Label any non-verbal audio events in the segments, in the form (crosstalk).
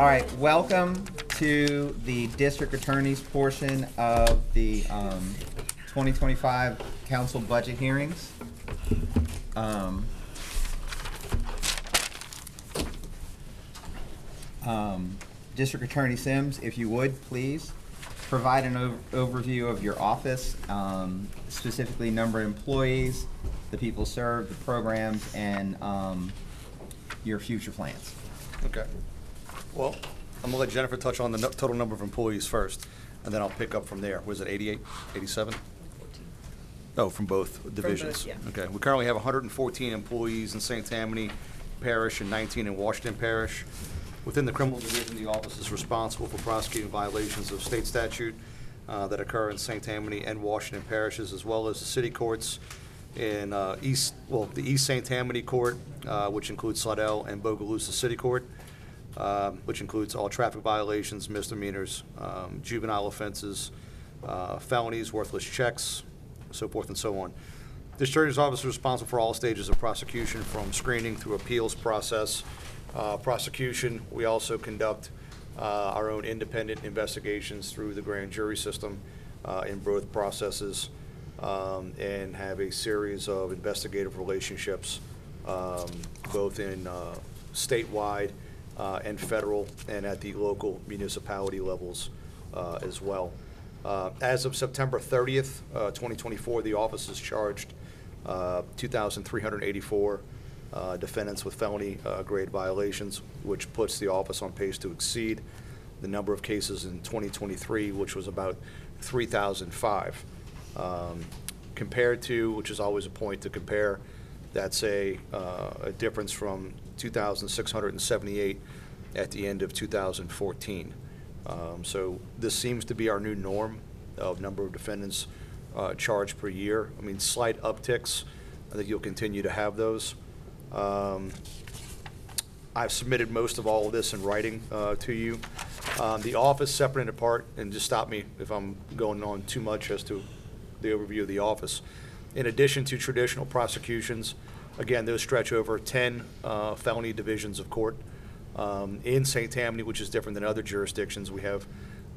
All right, welcome to the district attorney's portion of the um, 2025 council budget hearings. Um, um, District Attorney Sims, if you would, please, provide an ov- overview of your office, um, specifically number of employees, the people served, the programs, and um, your future plans. Okay. Well, I'm gonna let Jennifer touch on the no- total number of employees first, and then I'll pick up from there. Was it 88, 87? Oh, from both divisions? yeah. Okay. We currently have 114 employees in St. Tammany Parish and 19 in Washington Parish. Within the criminal division, the office is responsible for prosecuting violations of state statute uh, that occur in St. Tammany and Washington parishes, as well as the city courts in uh, East, well, the East St. Tammany Court, uh, which includes Slidell, and Bogalusa City Court, um, which includes all traffic violations, misdemeanors, um, juvenile offenses, uh, felonies, worthless checks, so forth and so on. District Attorney's Office is responsible for all stages of prosecution, from screening through appeals process, uh, prosecution. We also conduct uh, our own independent investigations through the grand jury system uh, in both processes, um, and have a series of investigative relationships, um, both in uh, statewide uh, and federal, and at the local municipality levels uh, as well. Uh, As of September 30th, uh, 2024, the office has charged uh, 2,384 uh, defendants with felony grade violations, which puts the office on pace to exceed the number of cases in 2023, which was about 3,005. Um, Compared to, which is always a point to compare, that's a, uh, a difference from 2,678 at the end of 2014. Um, So this seems to be our new norm of number of defendants uh, charged per year. I mean, slight upticks, I think you'll continue to have those. Um, I've submitted most of all of this in writing uh, to you. Um, The office, separate and apart, and just stop me if I'm going on too much as to the overview of the office. In addition to traditional prosecutions, again, those stretch over 10 uh, felony divisions of court. Um, In St. Tammany, which is different than other jurisdictions, we have,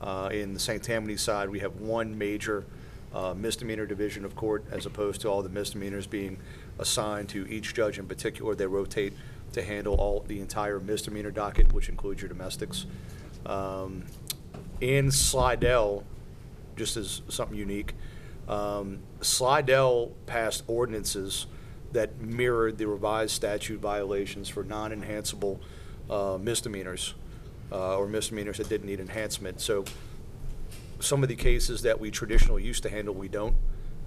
uh, in the St. Tammany side, we have one major uh, misdemeanor division of court, as opposed to all the misdemeanors being assigned to each judge in particular. They rotate to handle all, the entire misdemeanor docket, which includes your domestics. Um, In Slidell, just as something unique, um, Slidell passed ordinances that mirrored the revised statute violations for non-enhanceable uh, misdemeanors, uh, or misdemeanors that didn't need enhancement. So some of the cases that we traditionally used to handle, we don't.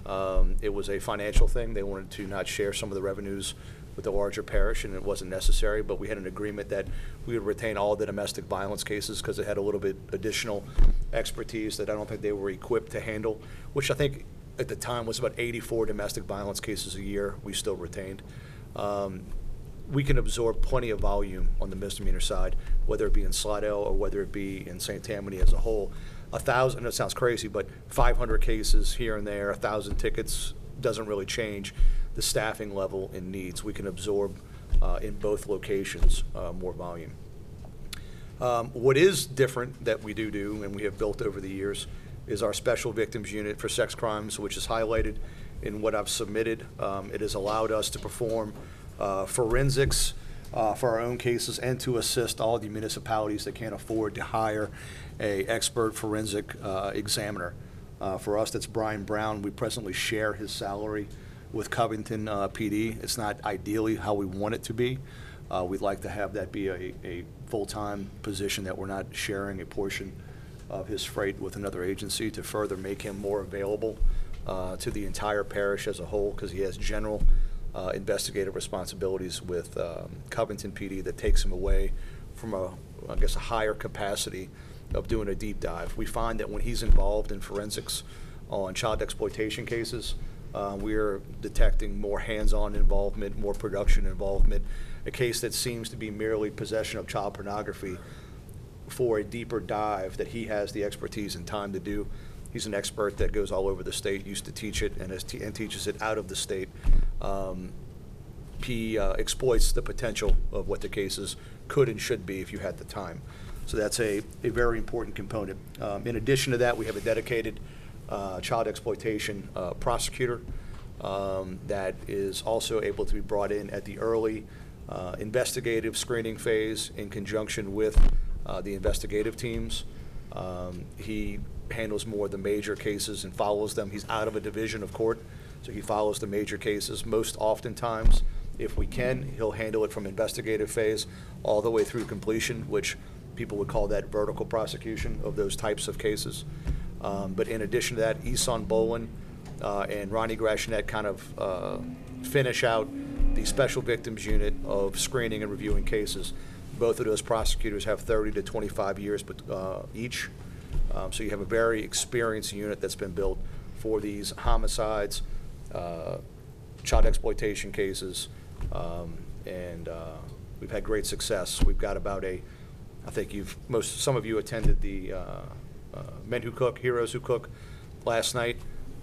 Um, It was a financial thing. They wanted to not share some of the revenues with the larger parish, and it wasn't necessary, but we had an agreement that we would retain all the domestic violence cases because it had a little bit additional expertise that I don't think they were equipped to handle, which I think at the time was about 84 domestic violence cases a year we still retained. Um, we can absorb plenty of volume on the misdemeanor side, whether it be in Slidell or whether it be in St. Tammany as a whole. A thousand, it sounds crazy, but 500 cases here and there, a thousand tickets doesn't really change the staffing level and needs. We can absorb uh, in both locations uh, more volume. Um, What is different that we do do, and we have built over the years, is our Special Victims Unit for Sex Crimes, which is highlighted in what I've submitted. Um, It has allowed us to perform uh, forensics uh, for our own cases and to assist all the municipalities that can't afford to hire a expert forensic uh, examiner. Uh, For us, that's Brian Brown. We presently share his salary with Covington uh, PD. It's not ideally how we want it to be. Uh, We'd like to have that be a, a full-time position, that we're not sharing a portion of his freight with another agency to further make him more available uh, to the entire parish as a whole, because he has general uh, investigative responsibilities with um, Covington PD that takes him away from a, I guess, a higher capacity of doing a deep dive. We find that when he's involved in forensics on child exploitation cases, uh, we're detecting more hands-on involvement, more production involvement. A case that seems to be merely possession of child pornography for a deeper dive that he has the expertise and time to do. He's an expert that goes all over the state, used to teach it, and, te- and teaches it out of the state. Um, he uh, exploits the potential of what the cases could and should be if you had the time. So that's a, a very important component. Um, In addition to that, we have a dedicated uh, child exploitation uh, prosecutor um, that is also able to be brought in at the early uh, investigative screening phase in conjunction with uh, the investigative teams. Um, He handles more of the major cases and follows them. He's out of a division of court, so he follows the major cases most oftentimes. If we can, he'll handle it from investigative phase all the way through completion, which people would call that vertical prosecution of those types of cases. Um, But in addition to that, Eson Bolin uh, and Ronnie Grashinet kind of uh, finish out the special victims unit of screening and reviewing cases. Both of those prosecutors have 30 to 25 years but, uh, each. Um, So you have a very experienced unit that's been built for these homicides, uh, child exploitation cases, um, and uh, we've had great success. We've got about a, I think you've, most, some of you attended the uh, uh, Men Who Cook, Heroes Who Cook last night.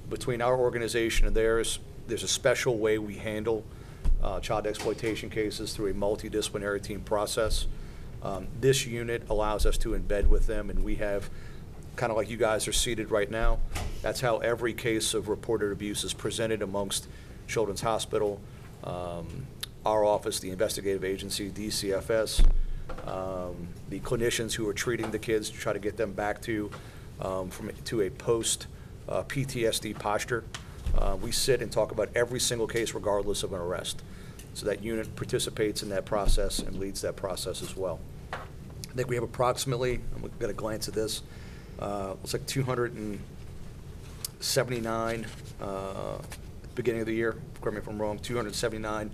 Between our organization and theirs, there's a special way we handle uh, child exploitation cases through a multidisciplinary team process. Um, This unit allows us to embed with them, and we have, kind of like you guys are seated right now, that's how every case of reported abuse is presented amongst Children's Hospital, um, our office, the investigative agency, DCFS, um, the clinicians who are treating the kids to try to get them back to, um, from, to a post uh, PTSD posture. Uh, We sit and talk about every single case regardless of an arrest. So that unit participates in that process and leads that process as well. I think we have approximately, I'm going to glance at this, uh, looks like 279, uh, beginning of the year, correct me if I'm wrong, 279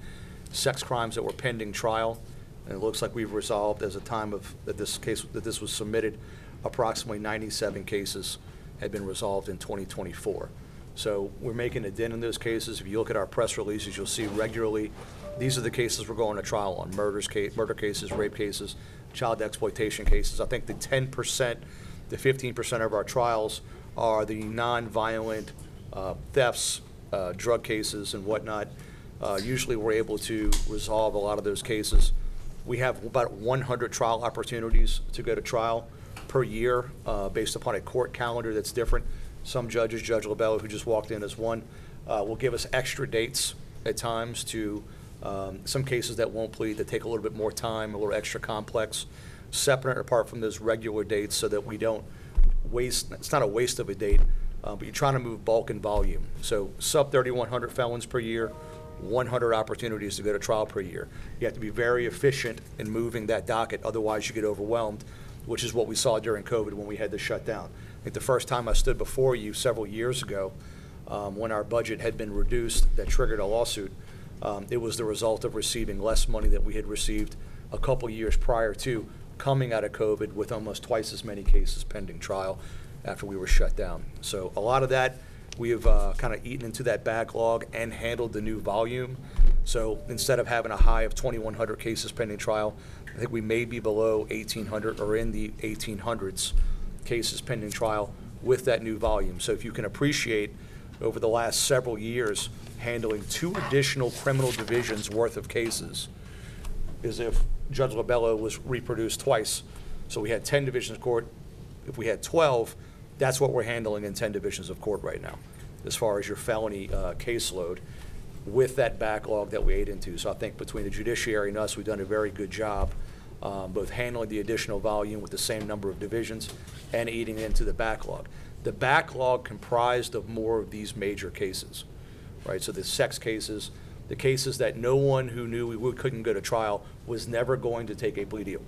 sex crimes that were pending trial. And it looks like we've resolved, as a time of, that this case, that this was submitted, approximately 97 cases had been resolved in 2024. So we're making a dent in those cases. If you look at our press releases, you'll see regularly, these are the cases we're going to trial on, murders, murder cases, rape cases, child exploitation cases. I think the 10%, the 15% of our trials are the non-violent uh, thefts, uh, drug cases and whatnot. Uh, Usually, we're able to resolve a lot of those cases. We have about 100 trial opportunities to go to trial per year, uh, based upon a court calendar that's different. Some judges, Judge Lobello, who just walked in as one, uh, will give us extra dates at times to um, some cases that won't plead, that take a little bit more time, a little extra complex, separate and apart from those regular dates so that we don't waste, it's not a waste of a date, uh, but you're trying to move bulk and volume. So sub 3,100 felons per year, 100 opportunities to go to trial per year. You have to be very efficient in moving that docket, otherwise you get overwhelmed, which is what we saw during COVID when we had to shut down. I think the first time I stood before you several years ago, um, when our budget had been reduced, that triggered a lawsuit, um, it was the result of receiving less money than we had received a couple years prior to coming out of COVID with almost twice as many cases pending trial after we were shut down. So a lot of that, we have uh, kind of eaten into that backlog and handled the new volume. So instead of having a high of 2,100 cases pending trial, I think we may be below 1,800 or in the 1,800s cases pending trial with that new volume. So if you can appreciate over the last several years, handling two additional criminal divisions worth of cases, is if Judge Lobello was reproduced twice. So we had 10 divisions of court. If we had 12, that's what we're handling in 10 divisions of court right now, as far as your felony uh, caseload, with that backlog that we ate into. So I think between the judiciary and us, we've done a very good job, um, both handling the additional volume with the same number of divisions and eating into the backlog. The backlog comprised of more of these major cases, right? So the sex cases, the cases that no one who knew we couldn't go to trial was never going to take a plea deal.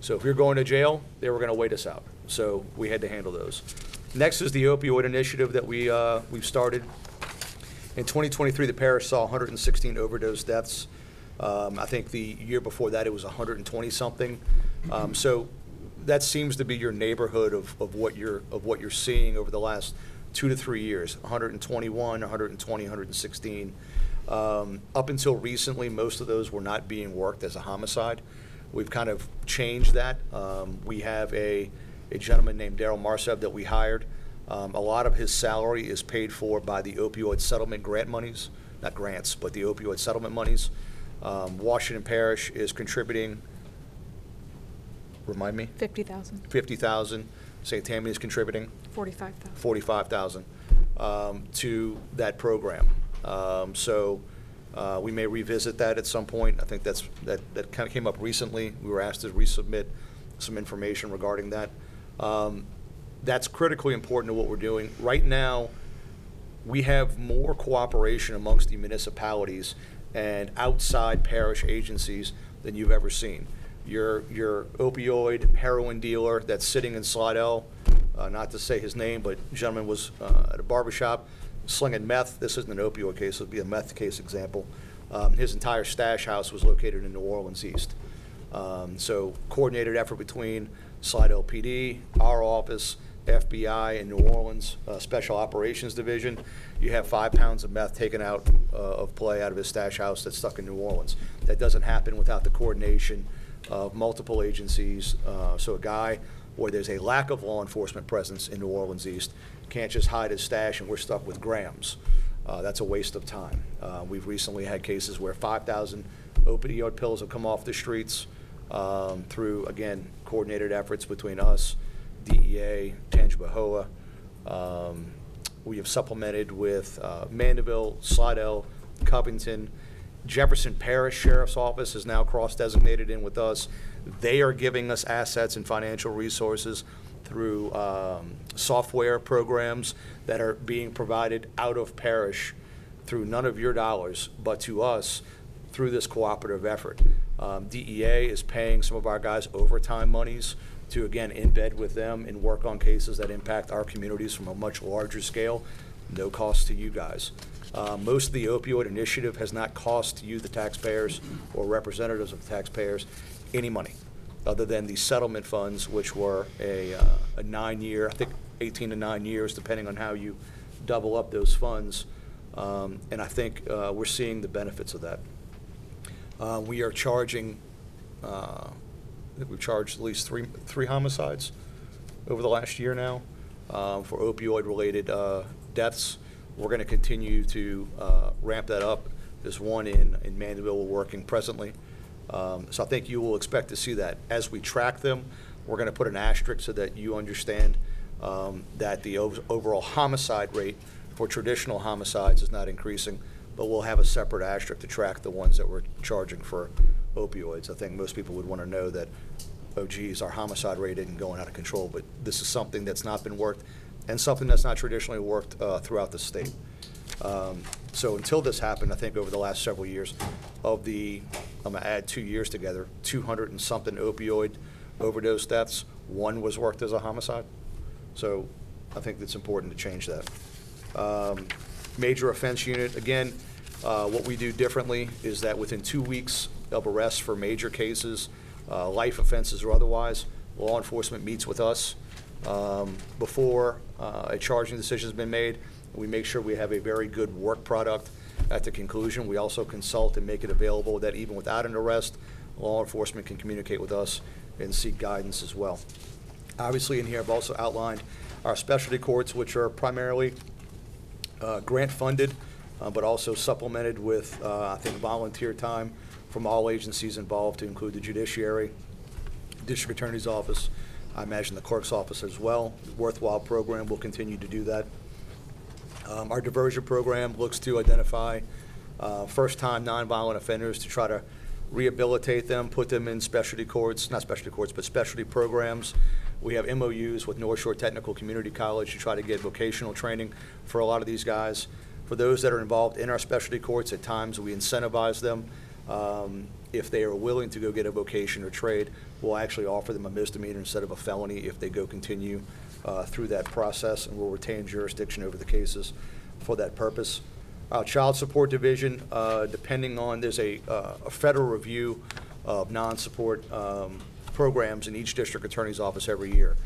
So if you're going to jail, they were going to wait us out. So we had to handle those. Next is the opioid initiative that we, uh, we've started. In 2023, the parish saw 116 overdose deaths. Um, I think the year before that, it was 120-something. Um, So that seems to be your neighborhood of, of what you're, of what you're seeing over the last two to three years, 121, 120, 116. Um, Up until recently, most of those were not being worked as a homicide. We've kind of changed that. Um, We have a, a gentleman named Daryl Marseb that we hired. Um, A lot of his salary is paid for by the opioid settlement grant monies, not grants, but the opioid settlement monies. Um, Washington Parish is contributing remind me? 50,000, 50,000. St. Tammany is contributing 45,000. 45,000 um, to that program. Um, So uh, we may revisit that at some point. I think that's, that, that kind of came up recently. We were asked to resubmit some information regarding that. Um, That's critically important to what we're doing. Right now, we have more cooperation amongst the municipalities and outside parish agencies than you've ever seen. Your, your opioid heroin dealer that's sitting in Slidell, uh, not to say his name, but gentleman was uh, at a barber shop slinging meth. This isn't an opioid case, it would be a meth case example. Um, His entire stash house was located in New Orleans East. Um, So coordinated effort between Slidell LPD, our office, FBI, and New Orleans uh, Special Operations Division. You have five pounds of meth taken out uh, of play out of his stash house that's stuck in New Orleans. That doesn't happen without the coordination of multiple agencies. Uh, So a guy where there's a lack of law enforcement presence in New Orleans East can't just hide his stash and we're stuck with grams. Uh, That's a waste of time. Uh, We've recently had cases where 5,000 opioid pills have come off the streets um, through, again, coordinated efforts between us, DEA, Tangipahoa. Um, We have supplemented with uh, Mandeville, Slidell, Covington, Jefferson Parish Sheriff's Office is now cross-designated in with us. They are giving us assets and financial resources through um, software programs that are being provided out of parish through none of your dollars, but to us through this cooperative effort. Um, DEA is paying some of our guys overtime monies to, again, embed with them and work on cases that impact our communities from a much larger scale, no cost to you guys. Uh, Most of the opioid initiative has not cost you, the taxpayers, or representatives of the taxpayers, any money, other than the settlement funds, which were a, uh, a nine-year, I think 18 to nine years, depending on how you double up those funds. Um, And I think uh, we're seeing the benefits of that. Uh, We are charging, uh, I think we've charged at least three, three homicides over the last year now uh, for opioid-related uh, deaths. We're going to continue to uh, ramp that up. There's one in, in Mandeville we're working presently. Um, So I think you will expect to see that. As we track them, we're going to put an asterisk so that you understand um, that the ov- overall homicide rate for traditional homicides is not increasing, but we'll have a separate asterisk to track the ones that we're charging for opioids. I think most people would want to know that, oh geez, our homicide rate isn't going out of control, but this is something that's not been worked and something that's not traditionally worked uh, throughout the state. Um, So until this happened, I think over the last several years, of the, I'm gonna add two years together, 200 and something opioid overdose deaths, one was worked as a homicide. So I think it's important to change that. Um, Major offense unit, again, uh, what we do differently is that within two weeks of arrest for major cases, uh, life offenses or otherwise, law enforcement meets with us um, before uh, a charging decision's been made. We make sure we have a very good work product at the conclusion. We also consult and make it available that even without an arrest, law enforcement can communicate with us and seek guidance as well. Obviously, in here, I've also outlined our specialty courts, which are primarily uh, grant-funded, uh, but also supplemented with, uh, I think, volunteer time from all agencies involved, to include the judiciary, district attorney's office, I imagine the clerk's office as well. Worthwhile program, we'll continue to do that. Um, Our diversion program looks to identify uh, first-time nonviolent offenders to try to rehabilitate them, put them in specialty courts, not specialty courts, but specialty programs. We have MOUs with North Shore Technical Community College to try to get vocational training for a lot of these guys. For those that are involved in our specialty courts, at times, we incentivize them. Um, If they are willing to go get a vocation or trade, we'll actually offer them a misdemeanor instead of a felony if they go continue uh, through that process, and we'll retain jurisdiction over the cases for that purpose. Our Child Support Division, uh, depending on, there's a uh, a federal review of non-support um, programs in each district attorney's office every year.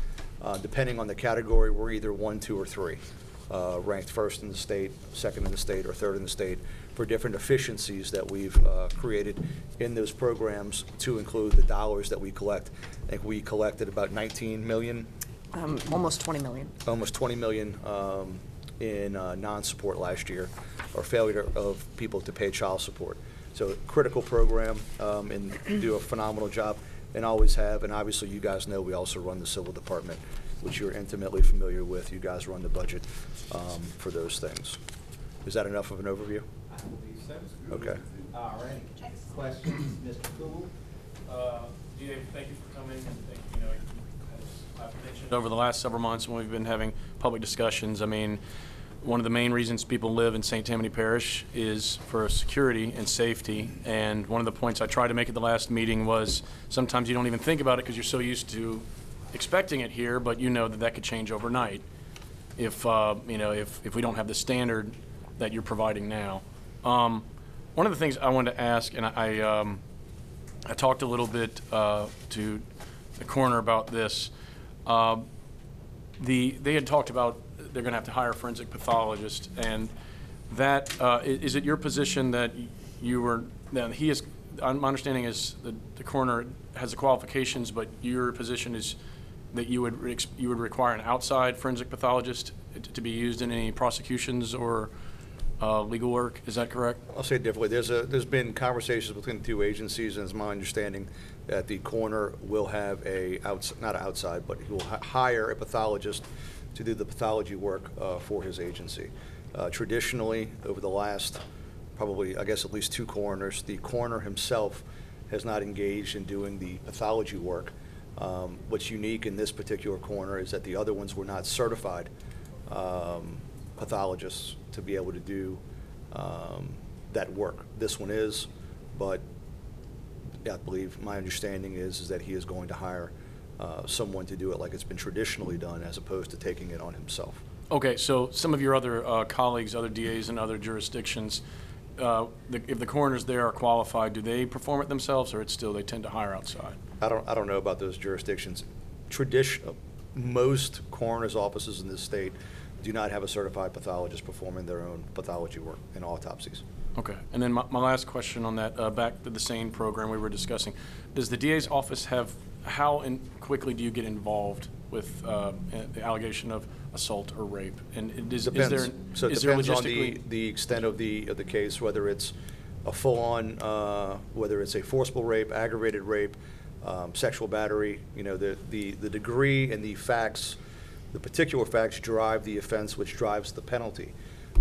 Uh, Depending on the category, we're either one, two, or three, uh, ranked first in the state, second in the state, or third in the state for different efficiencies that we've uh, created in those programs to include the dollars that we collect. I think we collected about 19 million Um, Almost 20 million. almost 20 million um, in uh, non-support last year, or failure of people to pay child support. So critical program, um, and do a phenomenal job. and always have. And obviously, you guys know we also run the civil department, which you're intimately familiar with. You guys run the budget um, for those things. Is that enough of an overview? I believe so. Okay. All right. Questions, Mr. Cougle? Uh, DA, thank you for coming, and thank, you know, as I've mentioned over the last several months when we've been having public discussions, I mean, one of the main reasons people live in St. Tammany Parish is for security and safety, and one of the points I tried to make at the last meeting was, sometimes you don't even think about it because you're so used to expecting it here, but you know that that could change overnight if, uh, you know, if, if we don't have the standard that you're providing now. Um, One of the things I wanted to ask, and I, um, I talked a little bit uh, to the coroner about this. Um, The, they had talked about they're going to have to hire a forensic pathologist, and that, uh, i- is it your position that you were, that he is, my understanding is that the coroner has the qualifications, but your position is that you would, you would require an outside forensic pathologist to be used in any prosecutions or uh, legal work, is that correct? I'll say it differently. There's a, there's been conversations between the two agencies, and it's my understanding that the coroner will have a outs, not outside, but he will hi- hire a pathologist to do the pathology work uh, for his agency. Uh, Traditionally, over the last, probably, I guess, at least two coroners, the coroner himself has not engaged in doing the pathology work. Um, What's unique in this particular coroner is that the other ones were not certified um, pathologists to be able to do um, that work. This one is, but I believe, my understanding is, is that he is going to hire uh, someone to do it like it's been traditionally done, as opposed to taking it on himself. Okay, so some of your other uh, colleagues, other DAs in other jurisdictions, uh, the- if the coroners there are qualified, do they perform it themselves, or it's still, they tend to hire outside? I don't, I don't know about those jurisdictions. Tradition, most coroner's offices in this state do not have a certified pathologist performing their own pathology work and autopsies. Okay, and then my, my last question on that, uh, back to the SANE program we were discussing. Does the DA's office have, how and quickly do you get involved with uh, the allegation of assault or rape? And it is, is there, So it is there depends on the, logistically? the extent of the, of the case, whether it's a full-on, uh, whether it's a forcible rape, aggravated rape, um, sexual battery, you know, the, the, the degree and the facts, the particular facts drive the offense, which drives the penalty.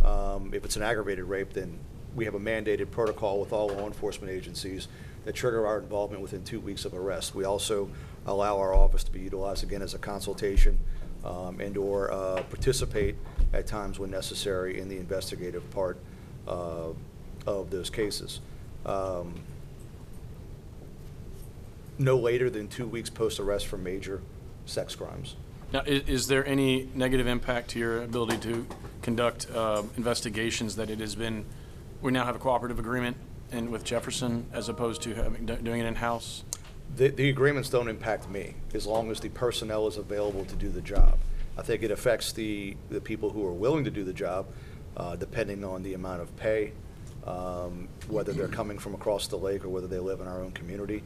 Um, If it's an aggravated rape, then we have a mandated protocol with all law enforcement agencies that trigger our involvement within two weeks of arrest. We also allow our office to be utilized again as a consultation um, and/or uh, participate at times when necessary in the investigative part uh, of those cases. Um, No later than two weeks post-arrest for major sex crimes. Now, i- is there any negative impact to your ability to conduct uh, investigations that it has been, we now have a cooperative agreement and with Jefferson as opposed to having, doing it in-house? The, the agreements don't impact me, as long as the personnel is available to do the job. I think it affects the, the people who are willing to do the job, uh, depending on the amount of pay, um, whether they're coming from across the lake or whether they live in our own community.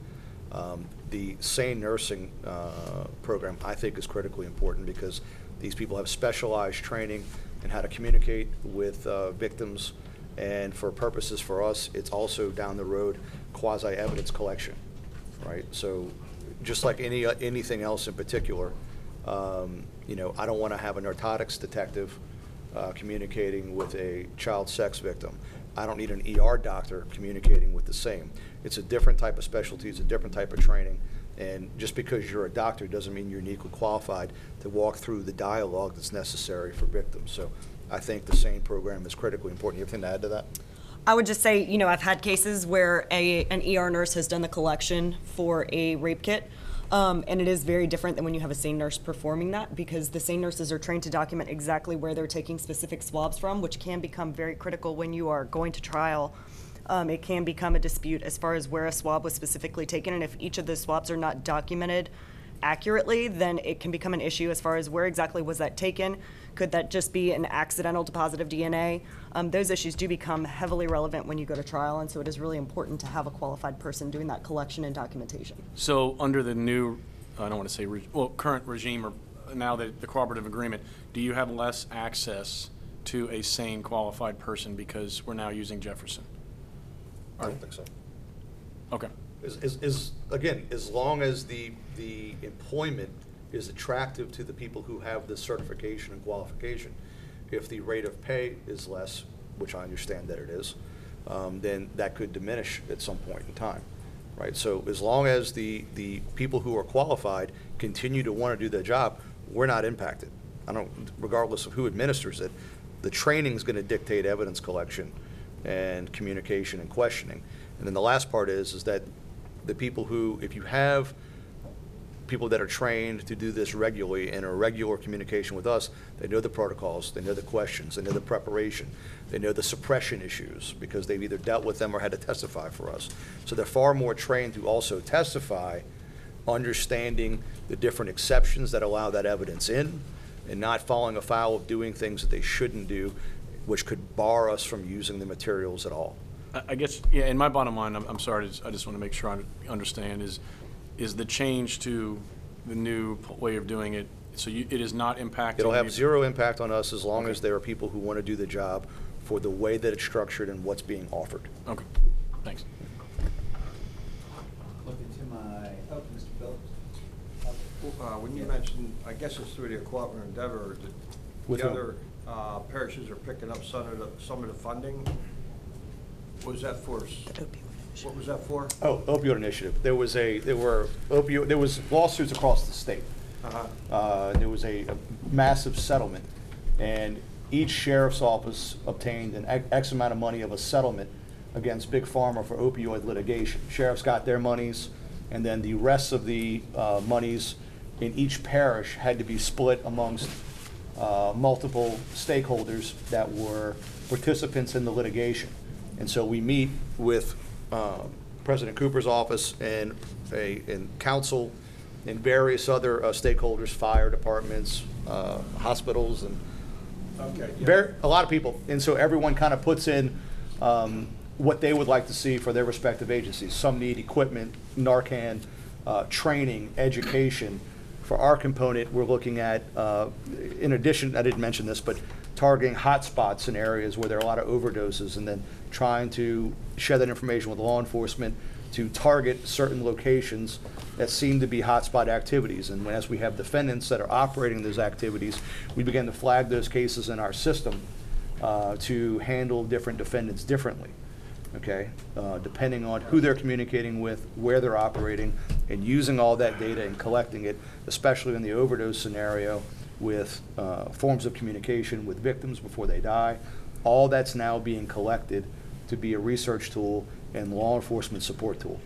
Um, The SANE nursing uh, program, I think, is critically important because these people have specialized training in how to communicate with uh, victims, and for purposes for us, it's also down the road quasi-evidence collection right? So just like any, anything else in particular, um, you know, I don't want to have a narcotics detective uh, communicating with a child sex victim. I don't need an ER doctor communicating with the same. It's a different type of specialty, it's a different type of training, and just because you're a doctor doesn't mean you're uniquely qualified to walk through the dialogue that's necessary for victims. So I think the SANE program is critically important. You have anything to add to that? I would just say, you know, I've had cases where a, an ER nurse has done the collection for a rape kit. Um, and it is very different than when you have a SANE nurse performing that because the SANE nurses are trained to document exactly where they're taking specific swabs from, which can become very critical when you are going to trial. Um, it can become a dispute as far as where a swab was specifically taken, and if each of those swabs are not documented accurately, then it can become an issue as far as where exactly was that taken? Could that just be an accidental deposit of DNA? Um, those issues do become heavily relevant when you go to trial, and so it is really important to have a qualified person doing that collection and documentation. So under the new, I don't want to say, reg- well, current regime, or now that the cooperative agreement, do you have less access to a sane qualified person because we're now using Jefferson? I don't think so. Okay. Is, is, is, again, as long as the, the employment is attractive to the people who have the certification and qualification. If the rate of pay is less, which I understand that it is, um, then that could diminish at some point in time, right? So as long as the, the people who are qualified continue to want to do their job, we're not impacted. I don't, regardless of who administers it, the training is going to dictate evidence collection and communication and questioning. And then the last part is, is that the people who, if you have people that are trained to do this regularly and are regular communication with us, they know the protocols, they know the questions, they know the preparation, they know the suppression issues, because they've either dealt with them or had to testify for us. So they're far more trained to also testify, understanding the different exceptions that allow that evidence in, and not falling afoul of doing things that they shouldn't do, which could bar us from using the materials at all. I- guess, yeah, in my bottom line, I'm, I'm sorry, I just want to make sure I understand, is, is the change to the new p- way of doing it, so you, it is not impacting? It'll have the- zero impact on us as long as there are people who want to do the job for the way that it's structured and what's being offered. Okay, thanks. Looking to my, oh, Mr. Phillips. Uh, When you mentioned, I guess it's through the cooperative endeavor, With the whom? other uh, parishes are picking up some of the, some of the funding. What was that for? What was that for? Oh, opioid initiative. There was a, there were opioid, there was lawsuits across the state. Uh-huh. Uh, There was a a massive settlement, and each sheriff's office obtained an X- X amount of money of a settlement against Big Pharma for opioid litigation. Sheriffs got their monies, and then the rest of the uh, monies in each parish had to be split amongst uh, multiple stakeholders that were participants in the litigation. And so we meet with uh, President Cooper's office and a, and council and various other uh, stakeholders, fire departments, uh, hospitals, and Okay. yeah. very, a lot of people. And so everyone kind of puts in um, what they would like to see for their respective agencies. Some need equipment, Narcan, uh, training, education. For our component, we're looking at, uh, in addition, I didn't mention this, but targeting hotspots in areas where there are a lot of overdoses and then trying to share that information with law enforcement to target certain locations that seem to be hotspot activities. And as we have defendants that are operating those activities, we begin to flag those cases in our system uh, to handle different defendants differently, okay? Uh, Depending on who they're communicating with, where they're operating, and using all that data and collecting it, especially in the overdose scenario with uh, forms of communication with victims before they die. All that's now being collected to be a research tool and law enforcement support tool.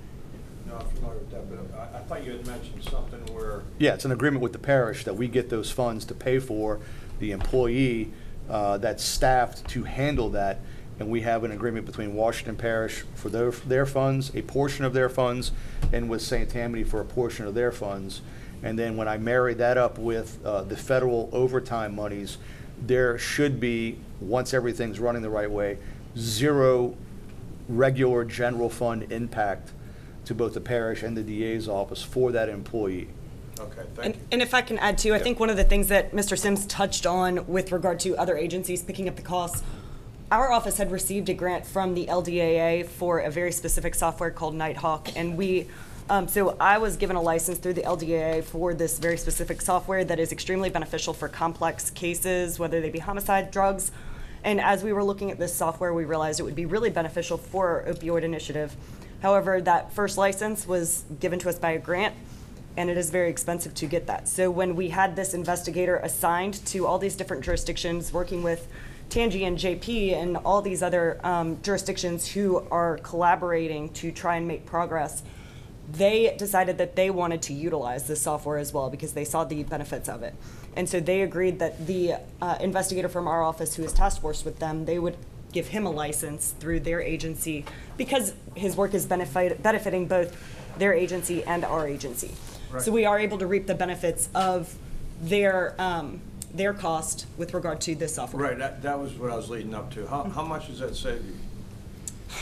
No, I'm familiar with that, but I, I thought you had mentioned something where, Yeah, it's an agreement with the parish that we get those funds to pay for the employee uh, that's staffed to handle that. And we have an agreement between Washington Parish for their, their funds, a portion of their funds, and with St. Tammany for a portion of their funds. And then when I marry that up with uh, the federal overtime monies, there should be, once everything's running the right way, zero regular general fund impact to both the parish and the DA's office for that employee. okay, And, you. and if I can add too, I think one of the things that Mr. Sims touched on with regard to other agencies picking up the costs, our office had received a grant from the LDAA for a very specific software called Nighthawk, and we, um, so I was given a license through the LDAA for this very specific software that is extremely beneficial for complex cases, whether they be homicide, drugs. And as we were looking at this software, we realized it would be really beneficial for our opioid initiative. However, that first license was given to us by a grant, and it is very expensive to get that. So when we had this investigator assigned to all these different jurisdictions, working with Tangi and JP and all these other um, jurisdictions who are collaborating to try and make progress, they decided that they wanted to utilize this software as well because they saw the benefits of it. And so they agreed that the uh, investigator from our office who is task force with them, they would give him a license through their agency because his work is benefit, benefiting both their agency and our agency. So we are able to reap the benefits of their, um, their cost with regard to this software. Right, that, that was what I was leading up to. How, how much does that save you?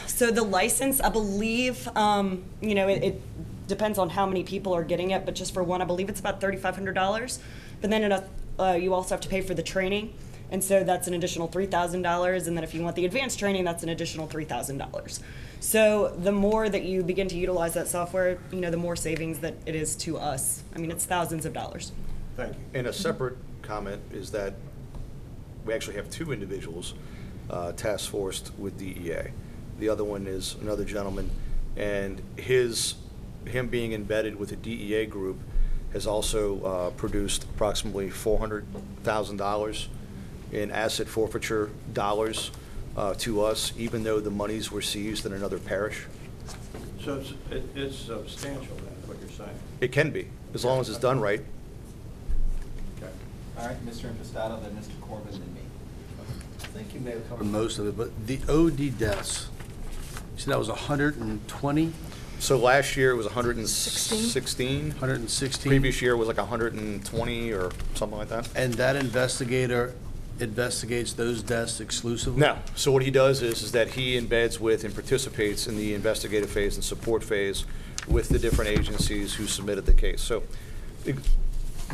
So the license, I believe, um, you know, it, it depends on how many people are getting it, but just for one, I believe it's about thirty-five hundred dollars. But then it, uh, you also have to pay for the training, and so that's an additional three thousand dollars. And then if you want the advanced training, that's an additional three thousand dollars. So the more that you begin to utilize that software, you know, the more savings that it is to us. I mean, it's thousands of dollars. Thank you. And a separate comment is that we actually have two individuals uh, task forced with DEA. The other one is another gentleman, and his, him being embedded with a DEA group has also uh, produced approximately $400,000 in asset forfeiture dollars uh, to us, even though the monies were seized in another parish. So it's, it- it's substantial then, what you're saying? It can be, as long as it's done right. Okay. All right, Mr. Impastato, then Mr. Corbin, then me. I think you may have covered most of it, but the OD deaths, you said that was 120, So last year it was 116. 116? Previous year was like 120 or something like that. And that investigator investigates those deaths exclusively? No. So what he does is, is that he embeds with and participates in the investigative phase and support phase with the different agencies who submitted the case. So ex-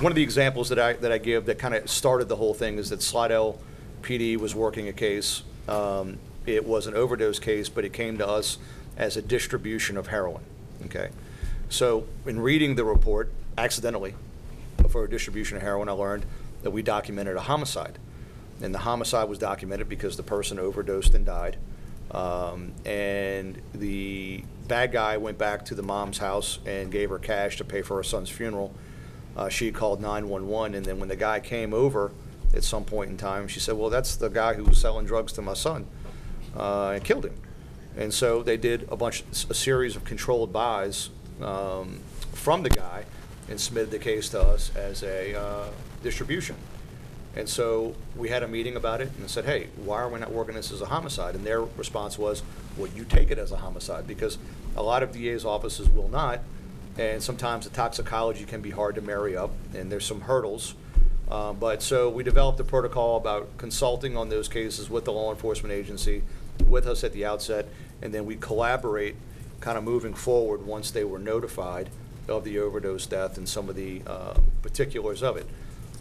one of the examples that I, that I give that kind of started the whole thing is that Slidell PD was working a case. Um, It was an overdose case, but it came to us as a distribution of heroin, okay? So in reading the report, accidentally, for a distribution of heroin, I learned that we documented a homicide. And the homicide was documented because the person overdosed and died. Um, and the bad guy went back to the mom's house and gave her cash to pay for her son's funeral. Uh, she called 911, and then when the guy came over at some point in time, she said, Well, that's the guy who was selling drugs to my son, uh, and killed him. And so they did a bunch, a series of controlled buys um, from the guy and submitted the case to us as a uh, distribution. And so we had a meeting about it and said, hey, why are we not working this as a homicide? And their response was, well, you take it as a homicide, because a lot of DA's offices will not, and sometimes the toxicology can be hard to marry up, and there's some hurdles. Uh, But, so we developed a protocol about consulting on those cases with the law enforcement agency, with us at the outset, and then we collaborate, kind of moving forward, once they were notified of the overdose death and some of the uh, particulars of it.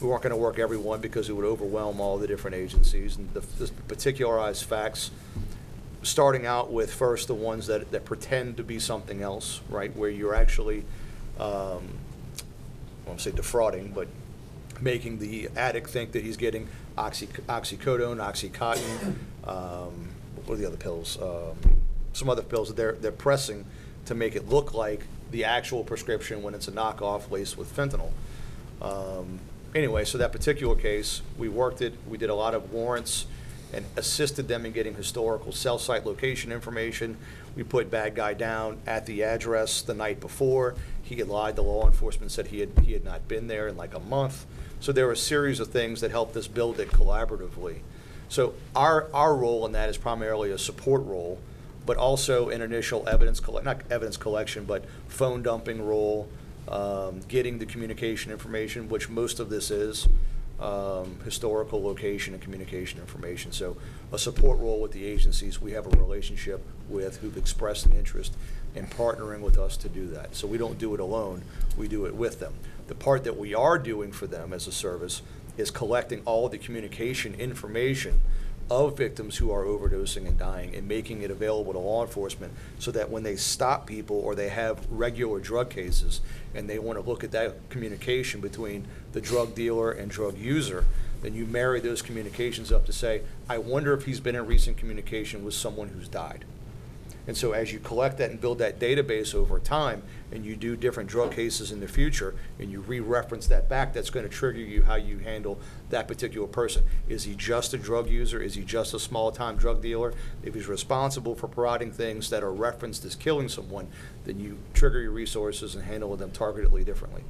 We weren't going to work every one because it would overwhelm all the different agencies. And the the particularized facts, starting out with first the ones that, that pretend to be something else, right? Where you're actually, um, I won't say defrauding, but making the addict think that he's getting oxy, oxycodone, oxycontin, um, what are the other pills? Um, some other pills that they're, they're pressing to make it look like the actual prescription when it's a knockoff laced with fentanyl. Um, Anyway, so that particular case, we worked it, we did a lot of warrants and assisted them in getting historical cell site location information. We put bad guy down at the address the night before. He had lied to law enforcement, said he had, he had not been there in like a month. So there were a series of things that helped us build it collaboratively. So our, our role in that is primarily a support role, but also an initial evidence, colle- not evidence collection, but phone dumping role, um, getting the communication information, which most of this is, um, historical location and communication information. So a support role with the agencies we have a relationship with who've expressed an interest in partnering with us to do that. So we don't do it alone, we do it with them. The part that we are doing for them as a service is collecting all the communication information of victims who are overdosing and dying and making it available to law enforcement so that when they stop people or they have regular drug cases and they want to look at that communication between the drug dealer and drug user, then you marry those communications up to say, I wonder if he's been in recent communication with someone who's died. And so as you collect that and build that database over time, and you do different drug cases in the future, and you re-reference that back, that's going to trigger you how you handle that particular person. Is he just a drug user? Is he just a small-time drug dealer? If he's responsible for providing things that are referenced as killing someone, then you trigger your resources and handle them targetedly differently.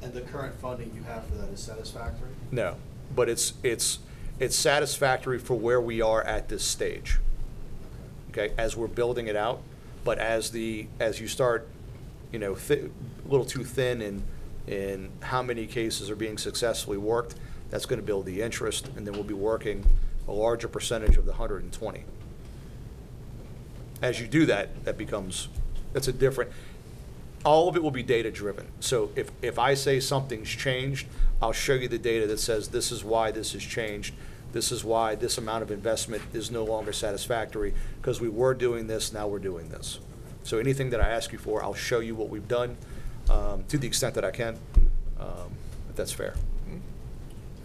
And the current funding you have for that is satisfactory? No, but it's, it's, it's satisfactory for where we are at this stage. Okay, as we're building it out. But as the, as you start, you know, a little too thin in, in how many cases are being successfully worked, that's gonna build the interest, and then we'll be working a larger percentage of the hundred and twenty. As you do that, that becomes, that's a different, all of it will be data-driven. So if, if I say something's changed, I'll show you the data that says this is why this has changed. This is why this amount of investment is no longer satisfactory, because we were doing this, now we're doing this. So anything that I ask you for, I'll show you what we've done, um, to the extent that I can, um, if that's fair.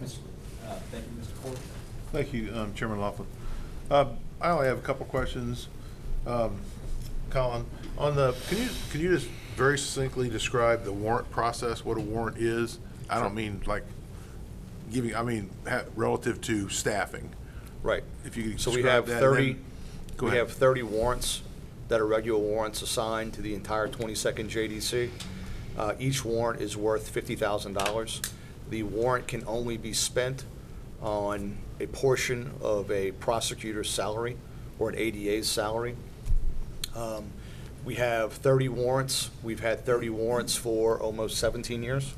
Mr. uh, Thank you, Mr. Ford. Thank you, um, Chairman Laughlin. Uh, I only have a couple questions. Um, Colin, on the, can you, can you just very succinctly describe the warrant process, what a warrant is? I don't mean like giving, I mean ha- relative to staffing. Right. If you could So we describe have that, thirty, then- Go we ahead. have thirty warrants that are regular warrants assigned to the entire twenty-second JDC. Uh, each warrant is worth fifty thousand dollars. The warrant can only be spent on a portion of a prosecutor's salary or an ADA's salary. Um, We have 30 warrants. We've had 30 warrants for almost 17 years.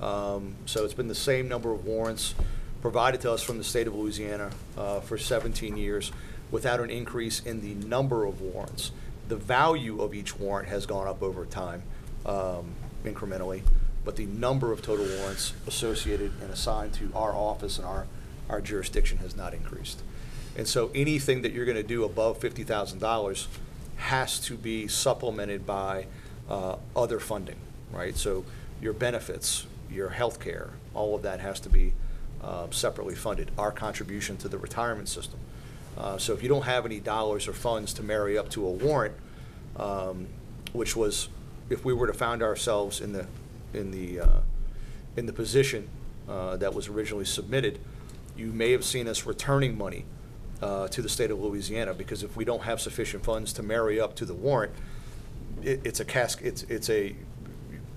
Um, So it's been the same number of warrants provided to us from the state of Louisiana uh, for 17 years without an increase in the number of warrants. The value of each warrant has gone up over time um, incrementally, but the number of total warrants associated and assigned to our office and our, our jurisdiction has not increased. And so anything that you're going to do above fifty thousand dollars has to be supplemented by uh, other funding, right? So your benefits, your health care, all of that has to be uh, separately funded. Our contribution to the retirement system. Uh, So if you don't have any dollars or funds to marry up to a warrant, um, which was, if we were to find ourselves in the, in the, uh, in the position uh, that was originally submitted, you may have seen us returning money uh, to the state of Louisiana, because if we don't have sufficient funds to marry up to the warrant, it, it's a cask, it's, it's a,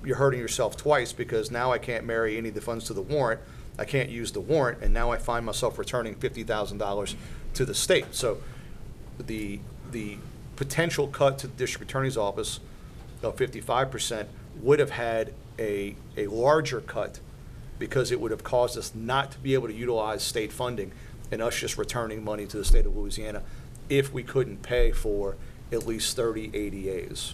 you're hurting yourself twice, because now I can't marry any of the funds to the warrant, I can't use the warrant, and now I find myself returning fifty thousand dollars to the state. So the, the potential cut to the district attorney's office of fifty-five percent would have had a, a larger cut because it would have caused us not to be able to utilize state funding and us just returning money to the state of Louisiana if we couldn't pay for at least thirty ADAs.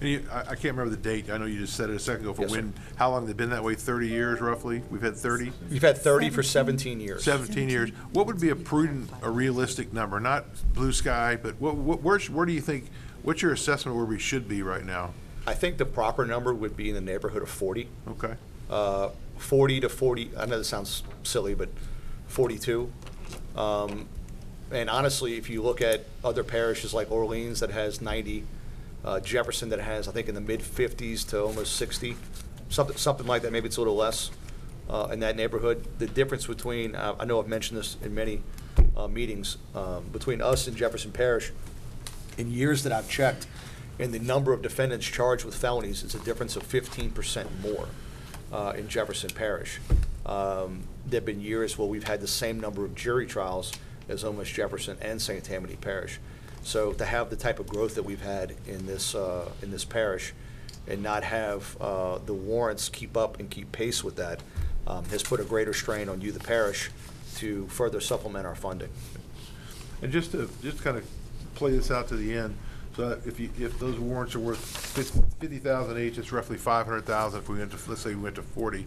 And you, I, I can't remember the date. I know you just said it a second ago for Yes, sir. when, how long have they've been that way? Thirty years roughly? We've had thirty? We've had thirty for seventeen years. 17 years. What would be a prudent, a realistic number? Not blue sky, but what, what, where, sh- where do you think, what's your assessment where we should be right now? I think the proper number would be in the neighborhood of forty. Okay. uh, 40 to 40, I know this sounds silly, but 42. Um, And honestly, if you look at other parishes like Orleans that has 90, uh, Jefferson that has, I think, in the mid-50s to almost 60, something, something like that, maybe it's a little less uh, in that neighborhood. The difference between, uh, I know I've mentioned this in many uh, meetings, um, between us and Jefferson Parish, in years that I've checked, in the number of defendants charged with felonies, it's a difference of fifteen percent more uh, in Jefferson Parish. Um, There've been years where we've had the same number of jury trials as almost Jefferson and St. Tammany Parish. So to have the type of growth that we've had in this, uh, in this parish and not have uh, the warrants keep up and keep pace with that um, has put a greater strain on you, the parish, to further supplement our funding. And just to, just kind of play this out to the end, so if you, if those warrants are worth fifty thousand each, it's roughly five hundred thousand if we went to, let's say we went to forty.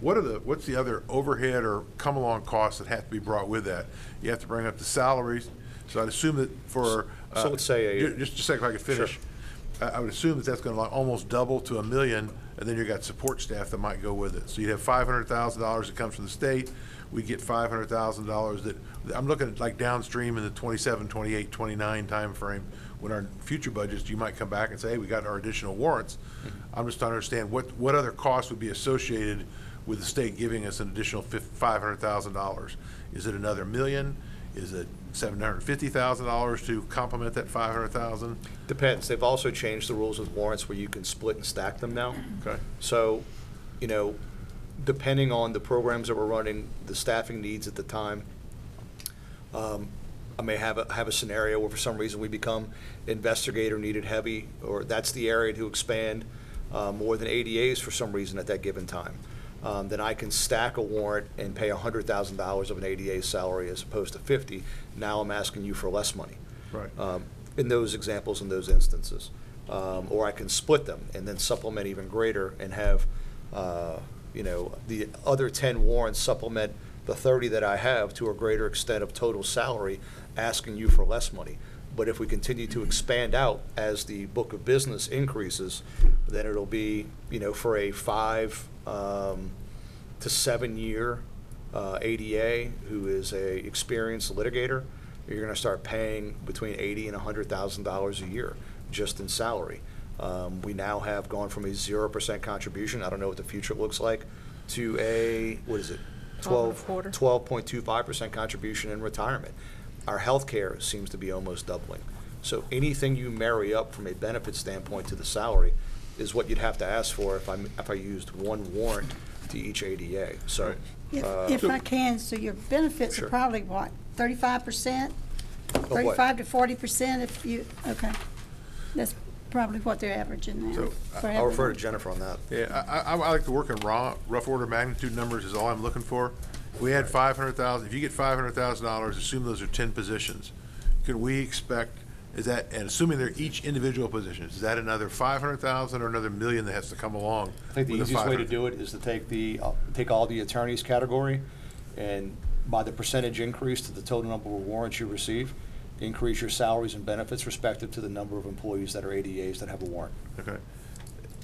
What are the, what's the other overhead or come-along costs that have to be brought with that? You have to bring up the salaries, so I'd assume that for. So uh, let's say a- ju- Just a second, if I could finish. I, I would assume that that's gonna like almost double to a million, and then you've got support staff that might go with it. So you'd have five hundred thousand dollars that comes from the state, we get five hundred thousand dollars that, I'm looking at like downstream in the 27, 28, 29 timeframe, when our future budgets, you might come back and say, hey, we got our additional warrants. I'm just trying to understand what, what other costs would be associated with the state giving us an additional five hundred thousand dollars? Is it another million? Is it seven hundred fifty thousand dollars to complement that five hundred thousand? Depends. They've also changed the rules with warrants where you can split and stack them now. Okay. So, you know, depending on the programs that we're running, the staffing needs at the time, um, I may have a, have a scenario where for some reason we become investigator needed heavy, or that's the area to expand uh, more than ADAs for some reason at that given time. Um, Then I can stack a warrant and pay hundred thousand dollars of an ADA salary as opposed to fifty. Now I'm asking you for less money Right. um, in those examples, in those instances. Um, Or I can split them and then supplement even greater and have, uh, you know, the other 10 warrants supplement the 30 that I have to a greater extent of total salary, asking you for less money. But if we continue to expand out as the book of business increases, then it'll be, you know, for a five um, to seven-year uh, ADA who is a experienced litigator, you're going to start paying between eighty and hundred thousand dollars a year just in salary. Um, we now have gone from a zero percent contribution. I don't know what the future looks like to a what is it? 12, 12.25 percent contribution in retirement. Our health care seems to be almost doubling. So anything you marry up from a benefit standpoint to the salary is what you'd have to ask for if I if I used one warrant to each ADA. So. If, uh, if I can, so your benefits Sure. are probably what, thirty-five percent? what? Thirty-five to forty percent if you, okay. That's probably what they're averaging now. So, for I'll refer everyone. to Jennifer on that. Yeah, I, I, I like to work in raw, rough order magnitude numbers is all I'm looking for. If we had five hundred thousand, if you get five hundred thousand dollars, assume those are ten positions, can we expect, is that, and assuming they're each individual positions, is that another five hundred thousand or another million that has to come along? I think the with easiest way to 500? do it is to take the, uh, take all the attorneys category, and by the percentage increase to the total number of warrants you receive, increase your salaries and benefits respective to the number of employees that are ADAs that have a warrant. Okay.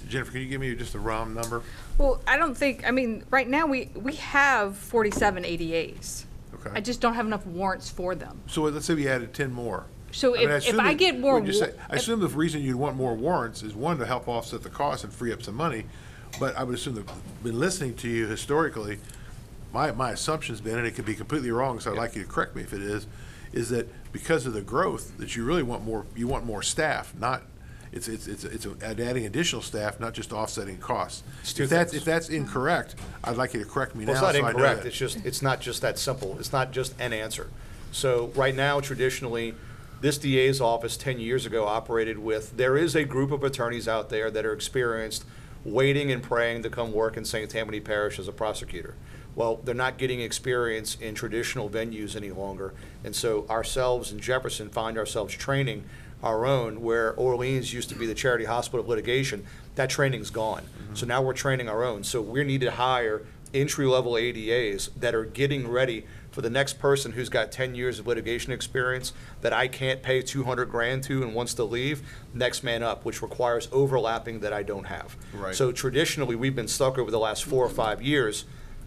Jennifer, can you give me just a round number? Well, I don't think, I mean, right now, we, we have 47 ADAs. Okay. I just don't have enough warrants for them. So let's say we added ten more. So I mean, if- if assume I that- get more wait, just wa- say- I if- assume the reason you'd want more warrants is, one, to help offset the cost and free up some money, but I would assume that, been listening to you historically, my, my assumption's been, and it could be completely wrong, so I'd like you to correct me if it is, is that because of the growth, that you really want more, you want more staff, not, it's, it's, it's, it's adding additional staff, not just offsetting costs. Two If that's, things. if that's incorrect, I'd like you to correct me now, Well, so it's I not know incorrect, that. it's just, it's not just that simple, it's not just an answer. So, right now, traditionally, this DA's office ten years ago operated with, there is a group of attorneys out there that are experienced, waiting and praying to come work in St. Tammany Parish as a prosecutor. Well, they're not getting experience in traditional venues any longer, and so ourselves and Jefferson find ourselves training our own, where Orleans used to be the charity hospital of litigation, that training's gone. Mm-hmm. So now we're training our own. So we need to hire entry-level ADAs that are getting ready for the next person who's got ten years of litigation experience that I can't pay two hundred grand to and wants to leave, next man up, which requires overlapping that I don't have. Right. So traditionally, we've been stuck over the last four or five years.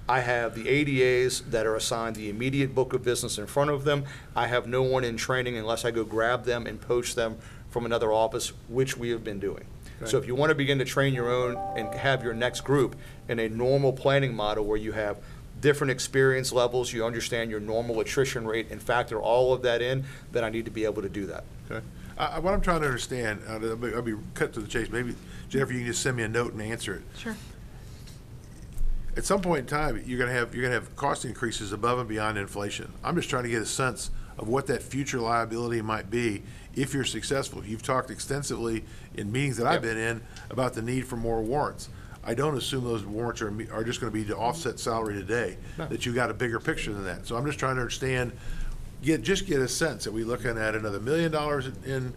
I have the ADAs that are assigned the immediate book of business in front of them. I have no one in training unless I go grab them and poach them from another office, which we have been doing. So if you want to begin to train your own and have your next group in a normal planning model where you have different experience levels, you understand your normal attrition rate and factor all of that in, then I need to be able to do that. Okay. I, I- what I'm trying to understand, uh, I'll be, I'll be cut to the chase, maybe Jennifer, you can just send me a note and answer it. Sure. At some point in time, you're gonna have, you're gonna have cost increases above and beyond inflation. I'm just trying to get a sense of what that future liability might be if you're successful. You've talked extensively in meetings that I've been in about the need for more warrants. I don't assume those warrants are, are just gonna be to offset salary today, that you got a bigger picture than that. So I'm just trying to understand, get, just get a sense, are we're looking at another million dollars in- in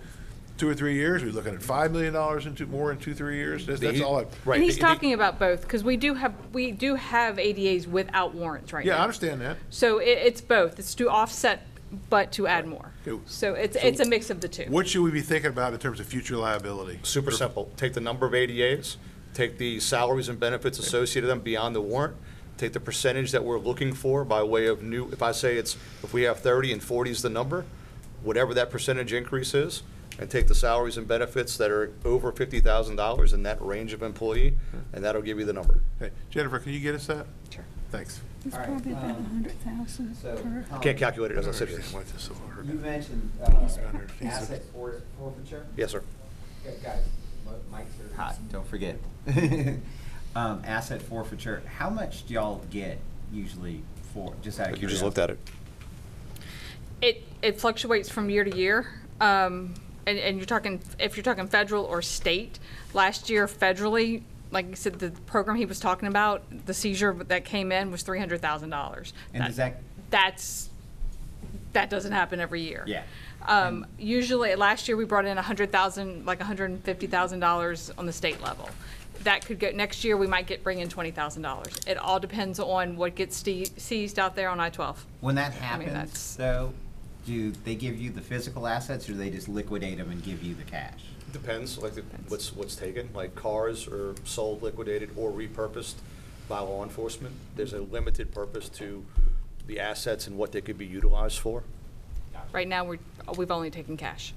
two or three years? We're we looking at five million dollars in two, more in two, three years? That's, that's all I. Right. And he's The- the- talking about both, because we do have, we do have ADAs without warrants right now. Yeah, I understand that. So it, it's both. It's to offset, but to add more. Okay. So it's, it's a mix of the two. What should we be thinking about in terms of future liability? Super simple. Take the number of ADAs, take the salaries and benefits associated with them beyond the warrant, take the percentage that we're looking for by way of new, if I say it's, if we have thirty and forty is the number, whatever that percentage increase is, and take the salaries and benefits that are over fifty thousand dollars in that range of employee, and that'll give you the number. Okay, Jennifer, can you get us that? Sure. Thanks. It's All right, probably about a um, hundred thousand So, per. I can't calculate it as I sit here. Why is so hard? You mentioned uh, asset for- forfeiture? Yes, sir. Okay, Guys, mi- mics are hot, don't forget. (laughs) Um, Asset forfeiture, how much do y'all get usually for, just out of You just looked at it. It, it fluctuates from year to year. Um, and, and you're talking, if you're talking federal or state, last year federally, like you said, the program he was talking about, the seizure that came in was three hundred thousand dollars. And does that- That's, that doesn't happen every year. Yeah. Um, usually, last year we brought in a hundred thousand, like hundred and fifty thousand dollars on the state level. that could go, next year, we might get, bring in twenty thousand dollars. It all depends on what gets ste- seized out there on I-12. When that mean, happens, that's- though, do they give you the physical assets or do they just liquidate them and give you the cash? Depends, like, the- what's, what's taken, like cars are sold, liquidated, or repurposed by law enforcement. There's a limited purpose to the assets and what they could be utilized for. Right now, we're, we've only taken cash.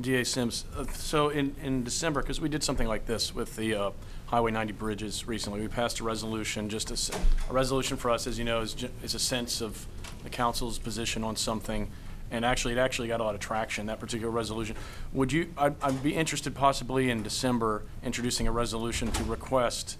DA Sims, uh, so in, in December, because we did something like this with the uh, Highway 90 bridges recently, we passed a resolution, just a resolution for us, as you know, is, is a sense of the council's position on something, and actually, it actually got a lot of traction, that particular resolution. Would you, I'd, I'd be interested possibly in December, introducing a resolution to request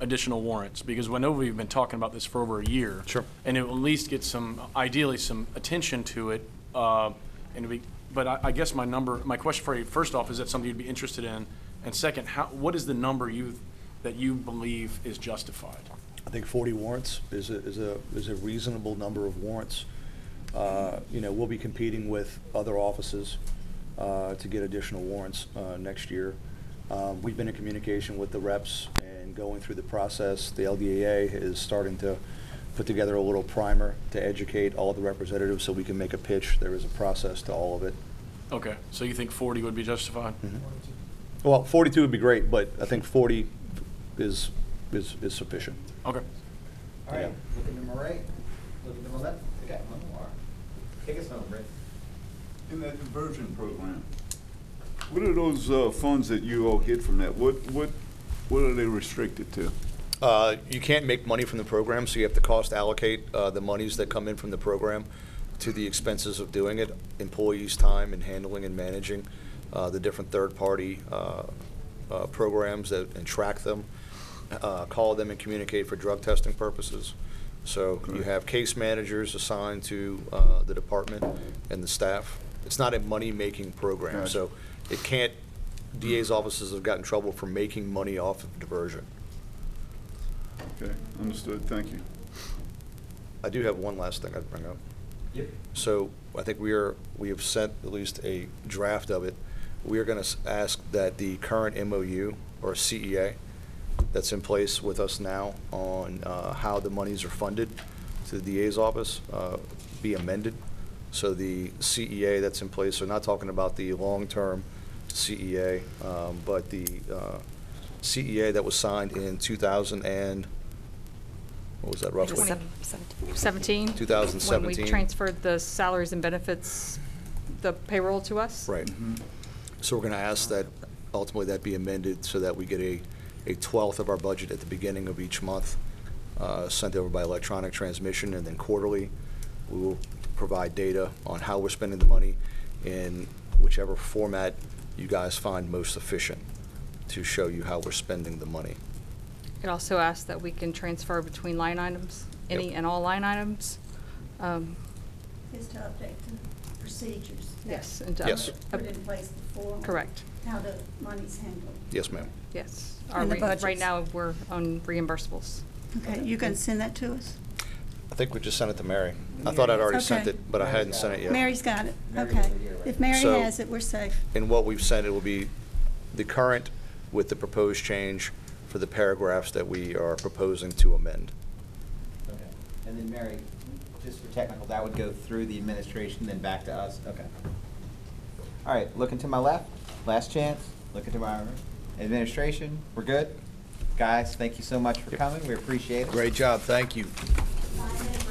additional warrants, because I know we've been talking about this for over a year. Sure. And it will at least get some, ideally, some attention to it, uh, and we, but I, I guess my number, my question for you, first off, is that something you'd be interested in? And second, how, what is the number you, that you believe is justified? I think 40 warrants is a, is a, is a reasonable number of warrants. Uh, You know, we'll be competing with other offices uh, to get additional warrants uh, next year. Um, We've been in communication with the reps and going through the process. The LDAA is starting to put together a little primer to educate all the representatives so we can make a pitch. There is a process to all of it. Okay, so you think 40 would be justified? Well, 42 would be great, but I think 40 is, is is sufficient. Okay. All right, Yeah. looking to my right, looking to my left, I got one more. Take us home, Rick. In that diversion program, what are those uh, funds that you all get from that? What, what, what are they restricted to? Uh, You can't make money from the program, so you have to cost allocate uh, the monies that come in from the program to the expenses of doing it, employees' time and handling and managing uh, the different third-party uh, uh, programs that, and track them, uh, call them and communicate for drug testing purposes. So you have case managers assigned to uh, the department and the staff. It's not a money-making program, Gotcha. so it can't, DA's offices have gotten in trouble for making money off of diversion. Okay, understood, thank you. I do have one last thing I'd bring up. Yep. So I think we are, we have sent at least a draft of it. We are going to ask that the current MOU or CEA that's in place with us now on uh, how the monies are funded to the DA's office uh, be amended. So the CEA that's in place, so not talking about the long-term CEA, um, but the uh, CEA that was signed in 2000 and, what was that roughly? Twenty- 17? 2017. When we transferred the salaries and benefits, the payroll to us? Right. So we're going to ask that ultimately that be amended so that we get a, a twelfth of our budget at the beginning of each month, uh, sent over by electronic transmission, and then quarterly, we will provide data on how we're spending the money in whichever format you guys find most efficient to show you how we're spending the money. It also asks that we can transfer between line items, any Yep. and all line items. Um, Is to update the procedures. that Yes, and to Yes. up- Put in place before. Correct. How the money's handled. Yes, ma'am. Yes. Our And the re- Right budgets. now, we're on reimbursables. Okay, you can send that to us? I think we just sent it to Mary. I thought I'd already sent Okay. it, but I hadn't sent it yet. Mary's got it, Mary's okay. over here, right? If Mary So- has it, we're safe. And what we've sent, it will be the current with the proposed change for the paragraphs that we are proposing to amend. Okay. And then Mary, just for technical, that would go through the administration, then back to us? Okay. All right, looking to my left, last chance, looking to my right. Administration, we're good? Guys, thank you so much for coming, we appreciate it. Great job, thank you assignment